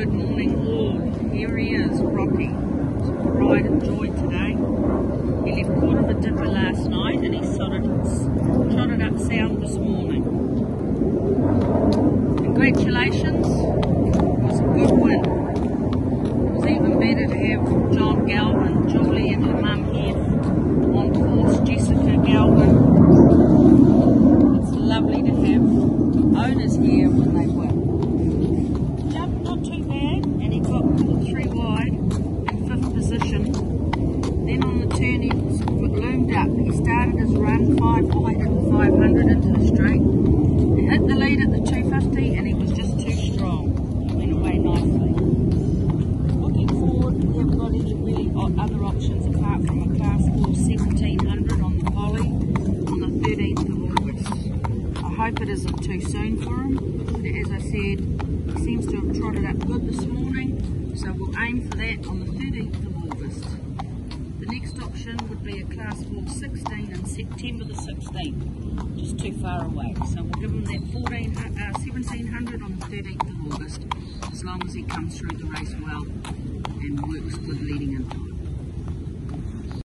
Good morning all. Here he is, Rocky. It's pride and joy today. He left quarter of a dipper last night and he trotted, trotted up sound this morning. Congratulations. It was a good win. It was even better to have John Galvin, Julie and her mum here on course, Jessica Galvin. It's lovely to have owners here when they win. Jump not too bad, and he got caught three wide in fifth position. Then on the turn, he was loomed up. He started his run five wide at 500 into the straight. He hit the lead at the 250, and he was just too strong. He went away nicely. Looking forward, we haven't got any really other options apart from a class 4 1700 on the volley on the 13th of August. I hope it isn't too soon for him. But as I said, he seems to have trotted up good this morning, so we'll aim for that on the 13th of August. The next would be a class 4 16 in September the 16th, just too far away. So we'll give him that 14, uh, 1700 on the 13th of August, as long as he comes through the race well and works good leading it.